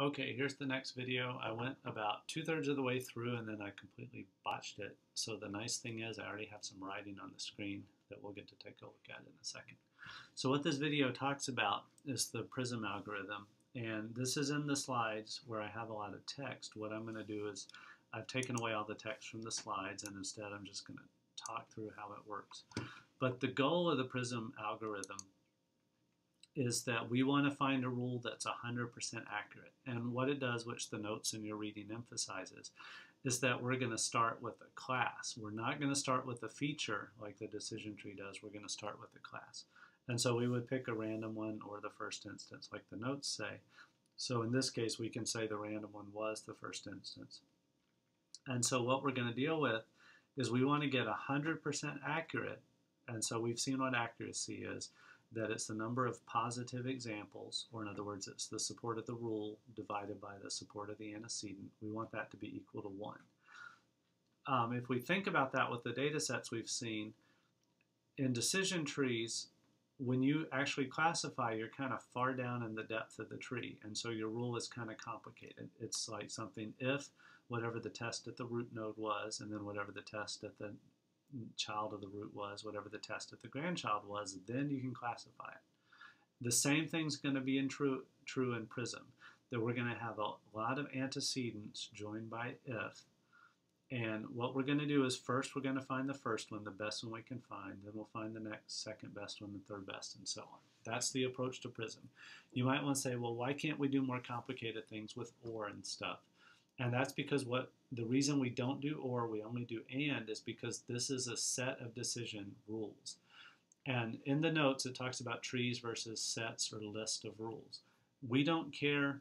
Okay, here's the next video. I went about two-thirds of the way through and then I completely botched it. So the nice thing is I already have some writing on the screen that we'll get to take a look at in a second. So what this video talks about is the PRISM algorithm. And this is in the slides where I have a lot of text. What I'm going to do is I've taken away all the text from the slides and instead I'm just going to talk through how it works. But the goal of the PRISM algorithm is that we want to find a rule that's 100% accurate. And what it does, which the notes in your reading emphasizes, is that we're going to start with a class. We're not going to start with a feature like the decision tree does. We're going to start with a class. And so we would pick a random one or the first instance like the notes say. So in this case, we can say the random one was the first instance. And so what we're going to deal with is we want to get 100% accurate. And so we've seen what accuracy is that it's the number of positive examples, or in other words, it's the support of the rule divided by the support of the antecedent. We want that to be equal to 1. Um, if we think about that with the data sets we've seen, in decision trees, when you actually classify, you're kind of far down in the depth of the tree, and so your rule is kind of complicated. It's like something if whatever the test at the root node was, and then whatever the test at the child of the root was, whatever the test of the grandchild was, then you can classify it. The same thing's going to be in true, true in PRISM, that we're going to have a lot of antecedents joined by if. And what we're going to do is first we're going to find the first one, the best one we can find. Then we'll find the next, second best one, the third best, and so on. That's the approach to PRISM. You might want to say, well, why can't we do more complicated things with OR and stuff? And that's because what the reason we don't do or, we only do and, is because this is a set of decision rules. And in the notes, it talks about trees versus sets or list of rules. We don't care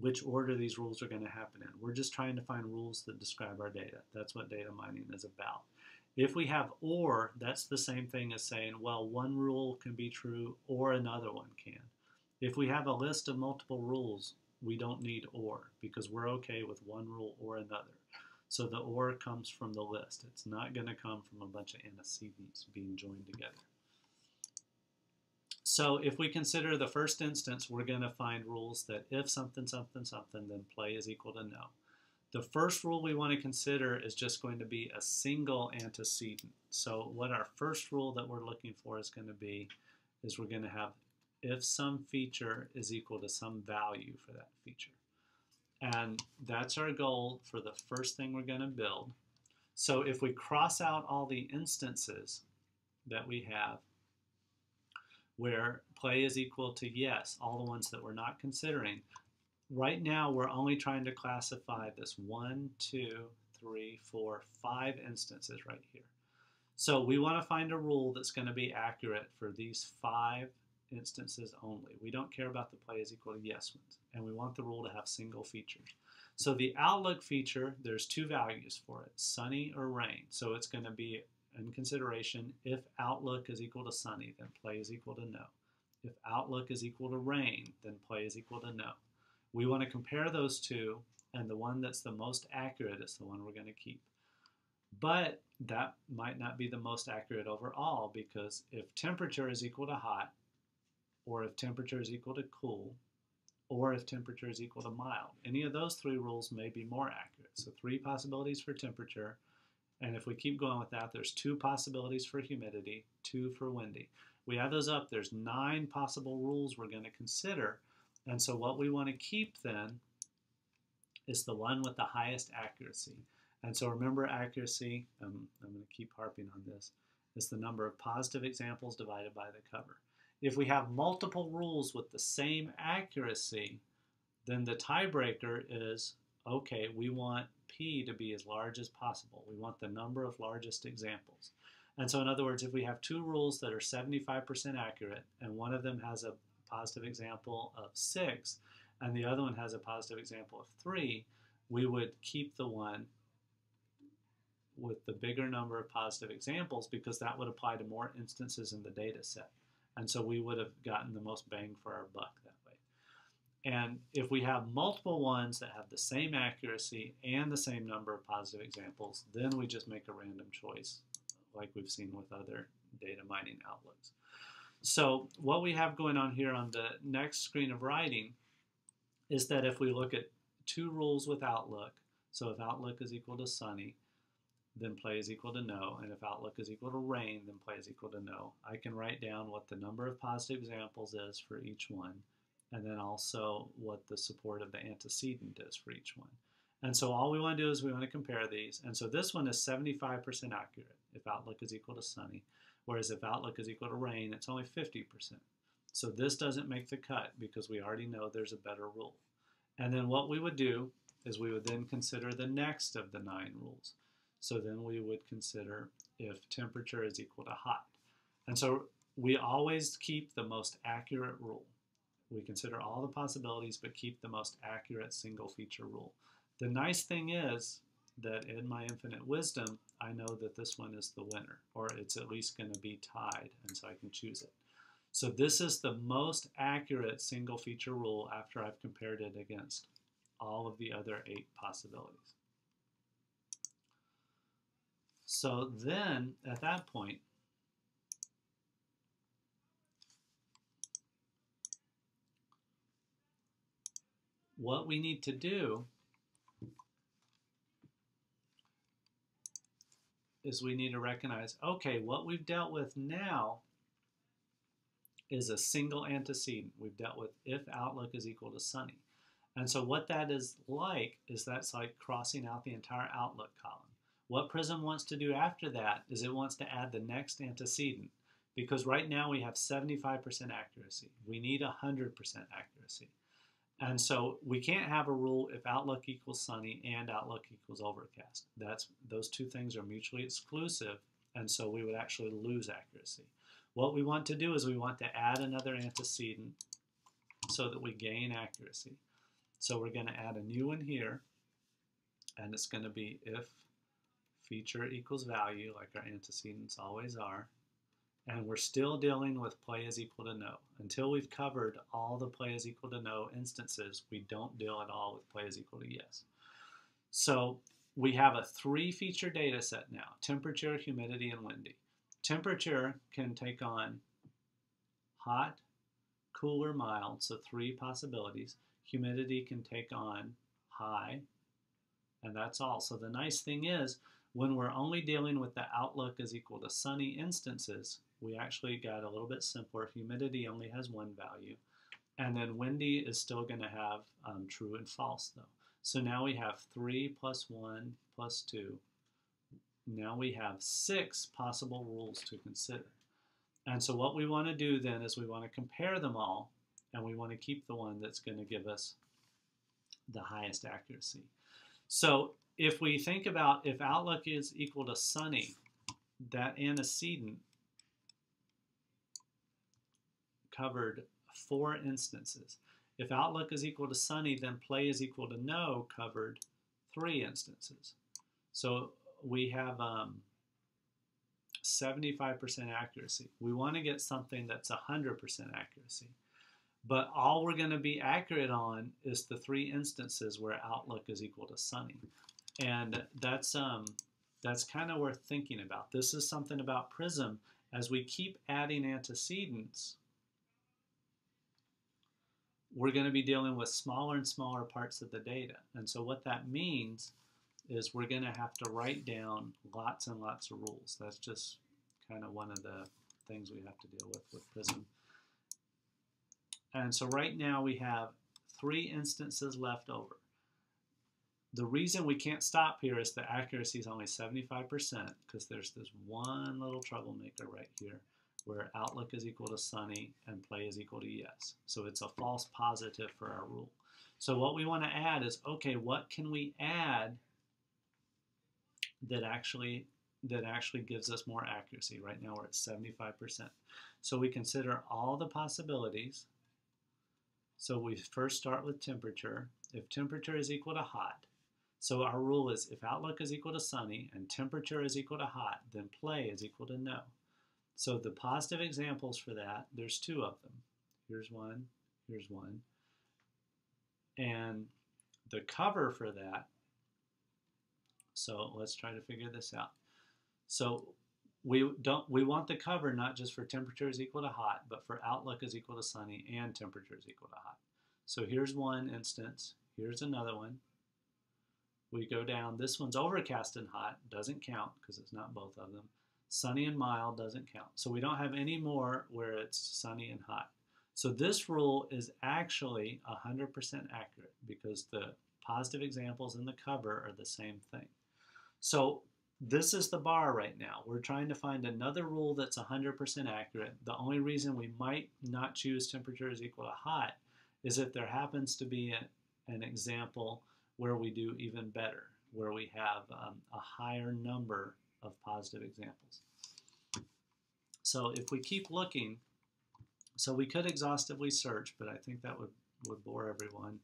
which order these rules are going to happen in. We're just trying to find rules that describe our data. That's what data mining is about. If we have or, that's the same thing as saying, well, one rule can be true or another one can. If we have a list of multiple rules, we don't need or because we're okay with one rule or another. So the or comes from the list. It's not going to come from a bunch of antecedents being joined together. So if we consider the first instance, we're going to find rules that if something, something, something, then play is equal to no. The first rule we want to consider is just going to be a single antecedent. So what our first rule that we're looking for is going to be is we're going to have if some feature is equal to some value for that feature. And that's our goal for the first thing we're going to build. So if we cross out all the instances that we have where play is equal to yes, all the ones that we're not considering, right now we're only trying to classify this one, two, three, four, five instances right here. So we want to find a rule that's going to be accurate for these five instances only. We don't care about the play is equal to yes ones, and we want the rule to have single features. So the outlook feature, there's two values for it, sunny or rain. So it's going to be in consideration if outlook is equal to sunny, then play is equal to no. If outlook is equal to rain, then play is equal to no. We want to compare those two, and the one that's the most accurate is the one we're going to keep. But that might not be the most accurate overall because if temperature is equal to hot, or if temperature is equal to cool, or if temperature is equal to mild. Any of those three rules may be more accurate. So three possibilities for temperature, and if we keep going with that, there's two possibilities for humidity, two for windy. We add those up, there's nine possible rules we're going to consider. And so what we want to keep then is the one with the highest accuracy. And so remember accuracy, um, I'm going to keep harping on this, is the number of positive examples divided by the cover. If we have multiple rules with the same accuracy, then the tiebreaker is, okay, we want P to be as large as possible. We want the number of largest examples. And so in other words, if we have two rules that are 75% accurate, and one of them has a positive example of 6, and the other one has a positive example of 3, we would keep the one with the bigger number of positive examples because that would apply to more instances in the data set. And so we would have gotten the most bang for our buck that way. And if we have multiple ones that have the same accuracy and the same number of positive examples, then we just make a random choice, like we've seen with other data mining outlooks. So what we have going on here on the next screen of writing is that if we look at two rules with outlook, so if outlook is equal to sunny, then play is equal to no, and if outlook is equal to rain, then play is equal to no, I can write down what the number of positive examples is for each one, and then also what the support of the antecedent is for each one. And so all we want to do is we want to compare these. And so this one is 75% accurate if outlook is equal to sunny, whereas if outlook is equal to rain, it's only 50%. So this doesn't make the cut because we already know there's a better rule. And then what we would do is we would then consider the next of the nine rules. So then we would consider if temperature is equal to hot. And so we always keep the most accurate rule. We consider all the possibilities, but keep the most accurate single feature rule. The nice thing is that in my infinite wisdom, I know that this one is the winner, or it's at least going to be tied, and so I can choose it. So this is the most accurate single feature rule after I've compared it against all of the other eight possibilities. So then, at that point, what we need to do is we need to recognize, okay, what we've dealt with now is a single antecedent. We've dealt with if outlook is equal to sunny. And so what that is like is that's like crossing out the entire outlook column. What Prism wants to do after that is it wants to add the next antecedent because right now we have 75% accuracy. We need 100% accuracy. And so we can't have a rule if outlook equals sunny and outlook equals overcast. That's those two things are mutually exclusive, and so we would actually lose accuracy. What we want to do is we want to add another antecedent so that we gain accuracy. So we're going to add a new one here, and it's going to be if feature equals value, like our antecedents always are, and we're still dealing with play is equal to no. Until we've covered all the play is equal to no instances, we don't deal at all with play is equal to yes. So we have a three feature data set now, temperature, humidity, and windy. Temperature can take on hot, cool, or mild, so three possibilities. Humidity can take on high, and that's all. So the nice thing is, when we're only dealing with the outlook is equal to sunny instances, we actually got a little bit simpler. Humidity only has one value. And then windy is still going to have um, true and false, though. So now we have 3 plus 1 plus 2. Now we have six possible rules to consider. And so what we want to do then is we want to compare them all, and we want to keep the one that's going to give us the highest accuracy. So if we think about if outlook is equal to sunny, that antecedent covered four instances. If outlook is equal to sunny, then play is equal to no covered three instances. So we have 75% um, accuracy. We want to get something that's 100% accuracy. But all we're going to be accurate on is the three instances where outlook is equal to sunny. And that's, um, that's kind of worth thinking about. This is something about Prism. As we keep adding antecedents, we're going to be dealing with smaller and smaller parts of the data. And so what that means is we're going to have to write down lots and lots of rules. That's just kind of one of the things we have to deal with with Prism. And so right now we have three instances left over. The reason we can't stop here is the accuracy is only 75% because there's this one little troublemaker right here where outlook is equal to sunny and play is equal to yes. So it's a false positive for our rule. So what we want to add is, okay, what can we add that actually that actually gives us more accuracy? Right now we're at 75%. So we consider all the possibilities. So we first start with temperature. If temperature is equal to hot, so our rule is if outlook is equal to sunny and temperature is equal to hot, then play is equal to no. So the positive examples for that, there's two of them. Here's one, here's one. And the cover for that, so let's try to figure this out. So we don't we want the cover not just for temperature is equal to hot, but for outlook is equal to sunny and temperature is equal to hot. So here's one instance. Here's another one. We go down. This one's overcast and hot. Doesn't count because it's not both of them. Sunny and mild doesn't count. So we don't have any more where it's sunny and hot. So this rule is actually 100% accurate because the positive examples in the cover are the same thing. So this is the bar right now. We're trying to find another rule that's 100% accurate. The only reason we might not choose temperature is equal to hot is if there happens to be an example where we do even better, where we have um, a higher number of positive examples. So if we keep looking, so we could exhaustively search, but I think that would, would bore everyone.